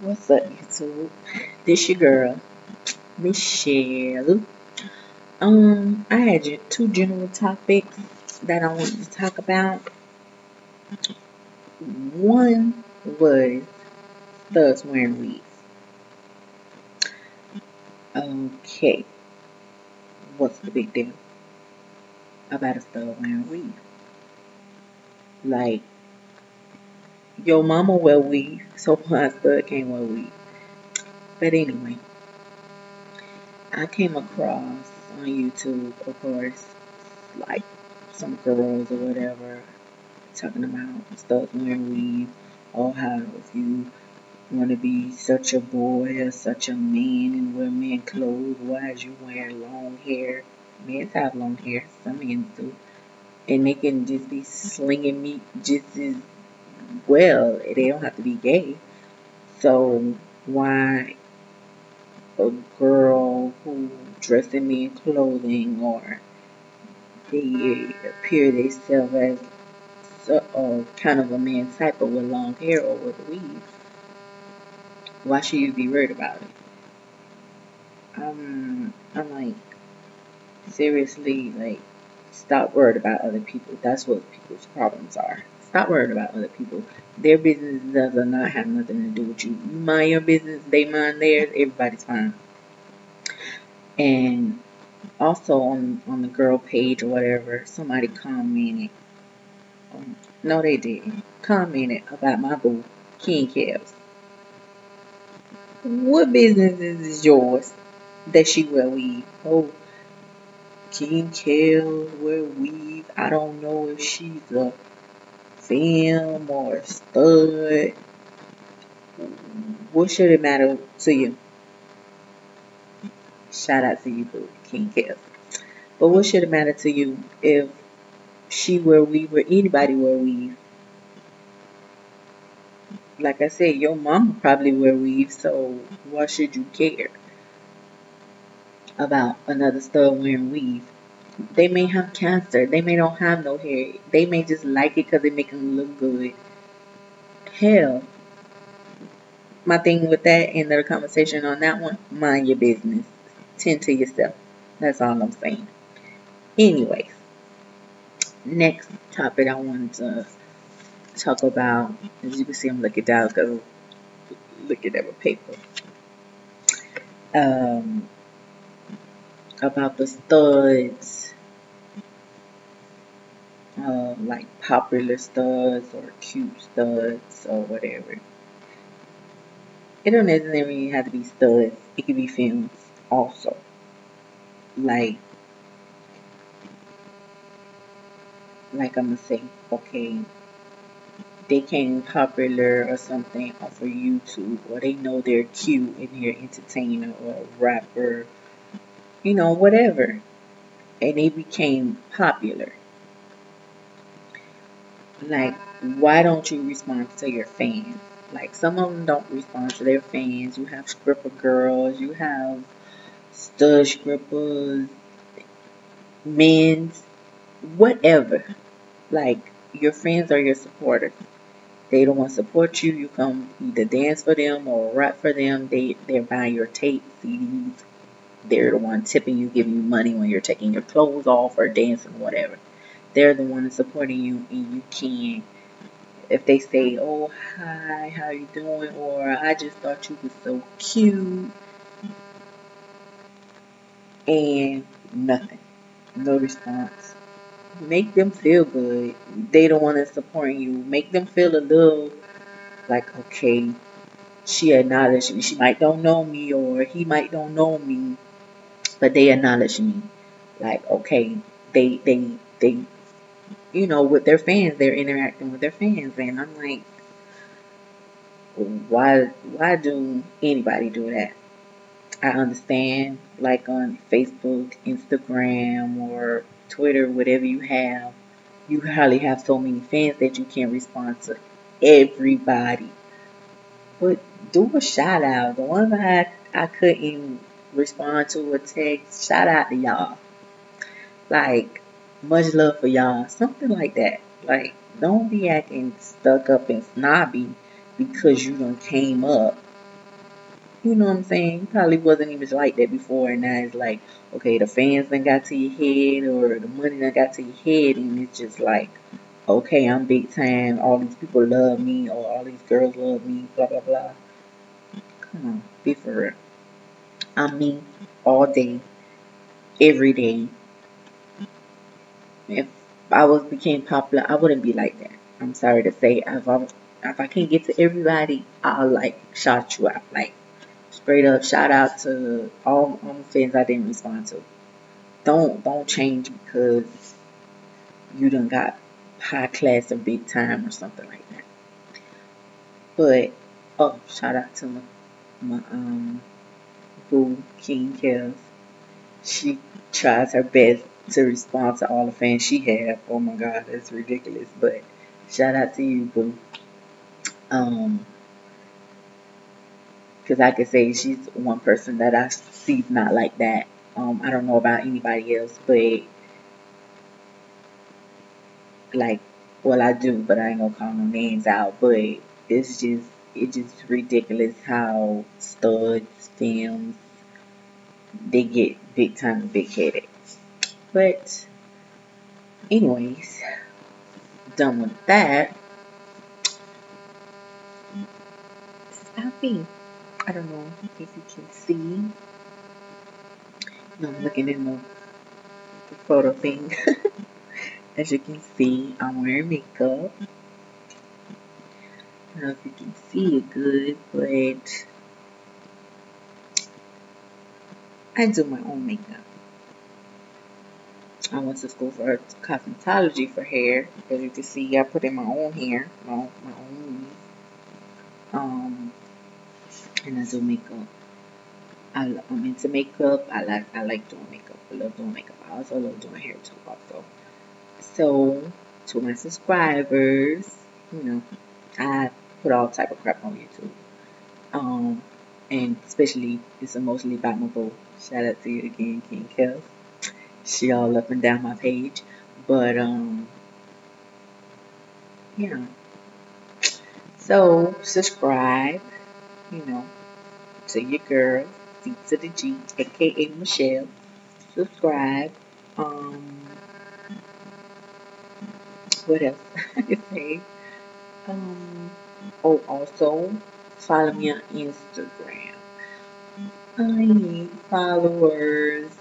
What's up, YouTube? This your girl, Michelle. Um, I had two general topics that I wanted to talk about. One was studs wearing weave. Okay, what's the big deal about a stud wearing weave? Like, your mama wear weave, so my stud can't wear weave. But anyway, I came across on YouTube, of course, like some girls or whatever talking about studs wearing weave, or how if you want to be such a boy or such a man and wear men clothes, why is you wearing long hair? Men have long hair, some men do. And they can just be slinging meat just as well. They don't have to be gay. So why a girl who dressed in men clothing or they appear themselves as uh, kind of a man type but with long hair or with a weave, why should you be worried about it? Um, I'm like, seriously, like, stop worried about other people. That's what people's problems are. Stop worrying about other people. Their business does not have nothing to do with you. You mind your business, they mind theirs, everybody's fine. And also on on the girl page or whatever, somebody commented. Um, no, they didn't. Commented about my boo, King Kellz. What business is yours that she wear weave? Oh, King Kellz wear weave. I don't know if she's a fem or stud, what should it matter to you? Shout out to you, boo, King Kellz. But what should it matter to you if she wear weave or anybody wear weave? Like I said, your mom probably wear weave, so why should you care about another stud wearing weave? They may have cancer. They may not have no hair. They may just like it because it make them look good. Hell, my thing with that, of the conversation on that one, mind your business. Tend to yourself. That's all I'm saying. Anyways, next topic I wanted to talk about, as you can see, I'm looking down because looking at my paper. Um, about the studs uh, like popular studs or cute studs or whatever. It don't necessarily have to be studs. It could be fems also. Like, like I'm gonna say, okay, they came popular or something off of YouTube, or they know they're cute and they're entertainer or a rapper, you know, whatever, and they became popular like why don't you respond to your fans? Like some of them don't respond to their fans. You have stripper girls you have stud strippers men's whatever. Like your friends are your supporters. They don't want to support you. You come either dance for them or rap for them. They they're buying your tape cds they're the one tipping you giving you money when you're taking your clothes off or dancing whatever they're the one supporting you and you can if they say oh hi how you doing? or i just thought you was so cute. And nothing. No response. Make them feel good. They don't want to support you. Make them feel a little like okay she acknowledged me. She might don't know me or he might don't know me but they acknowledge me. Like okay they they they you know, with their fans, they're interacting with their fans, and I'm like, why, why do anybody do that? I understand, like on Facebook, Instagram, or Twitter, whatever you have, you hardly have so many fans that you can't respond to everybody. But do a shout out. The ones I I couldn't respond to a text, shout out to y'all. Like much love for y'all. Something like that. Like, don't be acting stuck up and snobby because you done came up You know what I'm saying? You probably wasn't even like that before, and now it's like, okay, the fans then got to your head, or the money that got to your head, and it's just like, okay, I'm big time. All these people love me, or all these girls love me. Blah blah blah. Come on, be for real. I'm me all day, every day. If I was became popular, I wouldn't be like that. I'm sorry to say, if I if I can't get to everybody, I'll like shout you out. Like straight up shout out to all, all my fans I didn't respond to. Don't don't change because you done got high class or big time or something like that. But oh, shout out to my, my um boo King Kellz. She tries her best to respond to all the fans she have. Oh my god, that's ridiculous. But shout out to you, boo. Um, because I could say she's one person that I see not like that. Um, I don't know about anybody else, but like, well, I do, but I ain't gonna call no names out. But it's just, it's just ridiculous how studs, fems, they get big time big headed. But, anyways, done with that. Happy. I don't know if you can see. No, I'm looking in the, the photo thing. As you can see, I'm wearing makeup. I don't know if you can see it good, but I do my own makeup. I went to school for cosmetology for hair. As you can see, I put in my own hair, my own, my own Um, and I do makeup. I, am into makeup. I like I like doing makeup. I love doing makeup. I also love doing hair too. Also, so to my subscribers, you know, I put all type of crap on YouTube. Um, and especially it's mostly about my boo. Shout out to you again, King Kellz. She all up and down my page, but um, yeah. So subscribe, you know, to your girl, C to the G, aka Michelle. Subscribe. Um, what else I say? Um, oh, also follow me on Instagram. I need followers.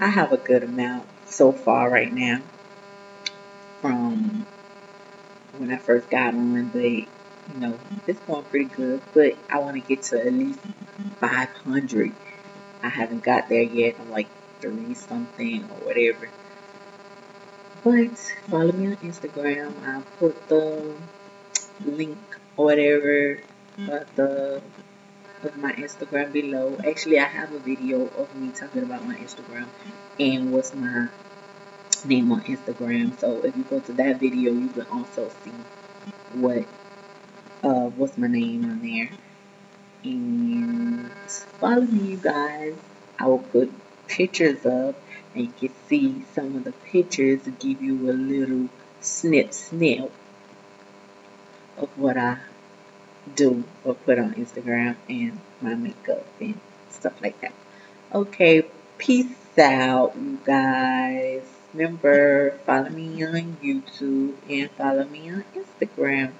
I have a good amount so far right now from when I first got on, but you know, it's going pretty good, but I want to get to at least 500. I haven't got there yet. I'm like three something or whatever. But follow me on Instagram. I'll put the link or whatever of the of my Instagram below. Actually, I have a video of me talking about my Instagram and what's my name on Instagram. So if you go to that video, you can also see what uh, what's my name on there. And follow me, you guys. I will put pictures up and you can see some of the pictures to give you a little snip snip of what I do or put on Instagram and my makeup and stuff like that. Okay, peace out, you guys. Remember, follow me on YouTube and follow me on Instagram.